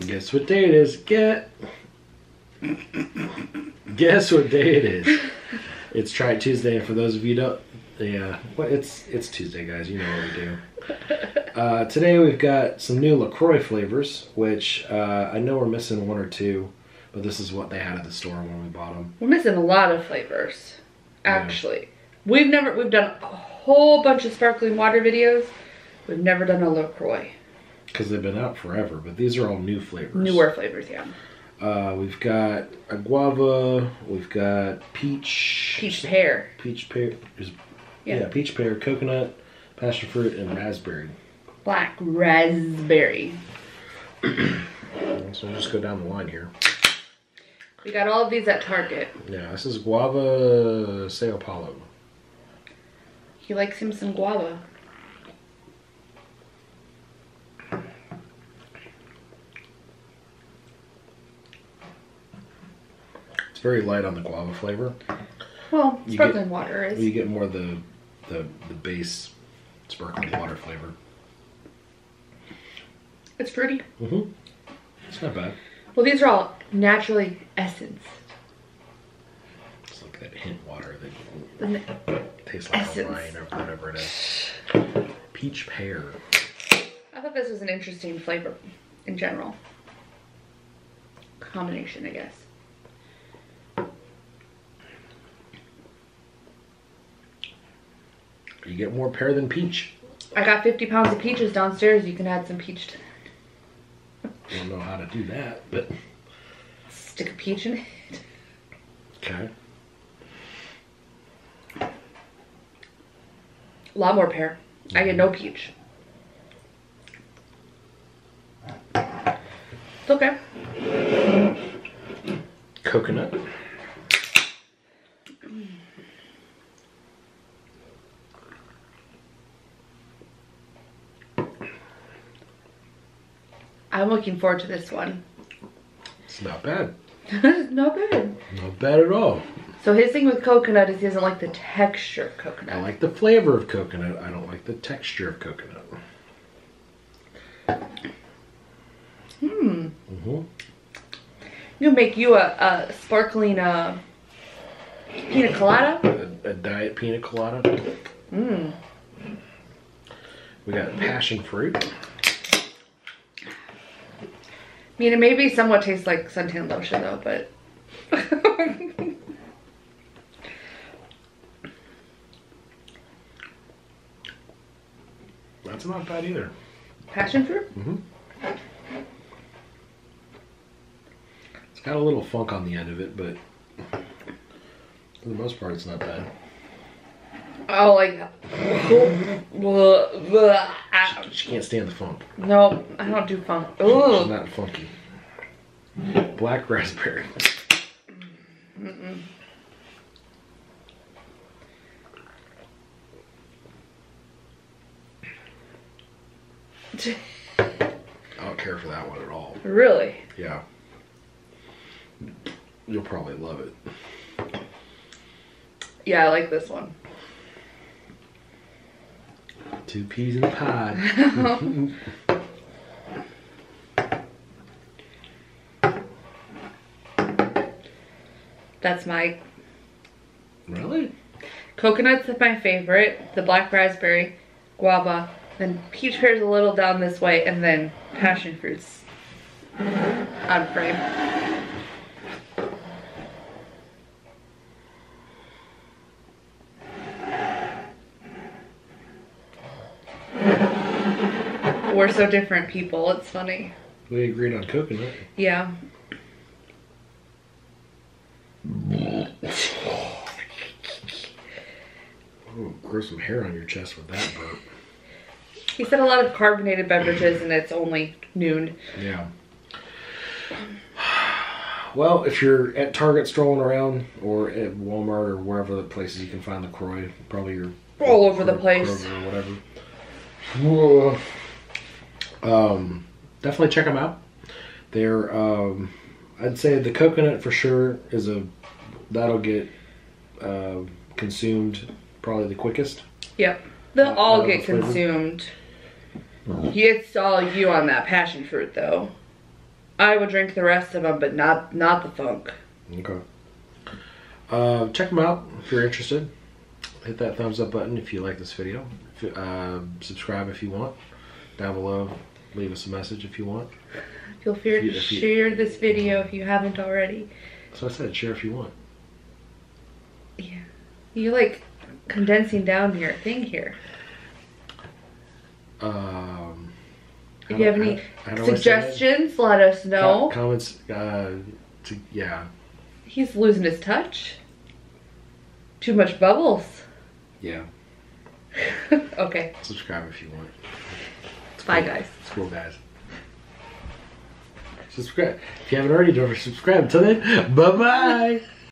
Guess what day it is? Get. Guess what day it is? It's Try Tuesday, and for those of you don't, yeah, well, it's it's Tuesday, guys. You know what we do. Uh, today we've got some new Lacroix flavors, which uh, I know we're missing one or two, but this is what they had at the store when we bought them. We're missing a lot of flavors, actually. We've never, we've done a whole bunch of sparkling water videos. We've never done a LaCroix. Because they've been out forever, but these are all new flavors. Newer flavors, yeah. Uh, we've got a guava. We've got peach. Peach pear. Peach pear. Is, Yeah. yeah. peach pear, coconut, passion fruit, and raspberry. Black raspberry. So we'll just go down the line here. We got all of these at Target. Yeah, this is guava Sao Paulo. He likes him some guava. It's very light on the guava flavor. Well, You sparkling water is. You get more the the the base sparkling water flavor. It's fruity. Mm-hmm. It's not bad. Well, these are all naturally essenced. It's like that hint water that tastes like Essence. a wine or whatever it is. Peach pear. I thought this was an interesting flavor in general. Combination, I guess. You get more pear than peach. I got 50 pounds of peaches downstairs. You can add some peach to I don't know how to do that, but stick a peach in it. okay. A lot more pear. I get no mm-hmm. peach. It's okay. Coconut. I'm looking forward to this one. It's not bad. no bad. Not bad at all. So his thing with coconut is he doesn't like the texture of coconut. I like the flavor of coconut. I don't like the texture of coconut. Hmm. Mm-hmm. You make you a, a sparkling uh, pina colada. A, a diet pina colada. Mmm. We got passion fruit. I mean, it maybe somewhat tastes like suntan lotion though, but. That's not bad either. Passion fruit? Mm-hmm. It's got a little funk on the end of it, but for the most part, it's not bad. Oh, like. She can't stand the funk. no, I don't do funk. She's Ooh. not funky. Black raspberry. Mm-mm. I don't care for that one at all. really? Yeah. You'll probably love it. Yeah, I like this one. Two peas in a pod. That's my really? coconut's are my favorite. The black raspberry, guava, then peach pear's a little down this way, and then passion fruits on frame. We're so different people. It's funny. We agreed on coconut. Yeah. Oh, grow some hair on your chest with that burp. He said a lot of carbonated beverages, and it's only noon. Yeah. Well, if you're at Target strolling around, or at Walmart, or wherever the places you can find the LaCroix, probably you're All over the place. Kroger or whatever. Um, definitely check them out. They're, um, I'd say the coconut for sure is a that'll get uh, consumed probably the quickest. Yep. They'll Uh, all get flavor? consumed. It's all you on that passion fruit, though. I would drink the rest of them, but not not the funk. Okay. Uh, check them out if you're interested. Hit that thumbs up button if you like this video. If, uh, subscribe if you want. Down below, leave us a message if you want. Feel free to If you- share this video if you haven't already. So I said, share if you want. Yeah. You're like condensing down your thing here. Um, If you have any how- how I suggestions, let us know. Co- comments. Uh, to, yeah, He's losing his touch. Too much bubbles. yeah. okay. Subscribe if you want. Bye, guys. It's cool, guys. Subscribe if you haven't already. Don't forget to subscribe. Until then, bye bye.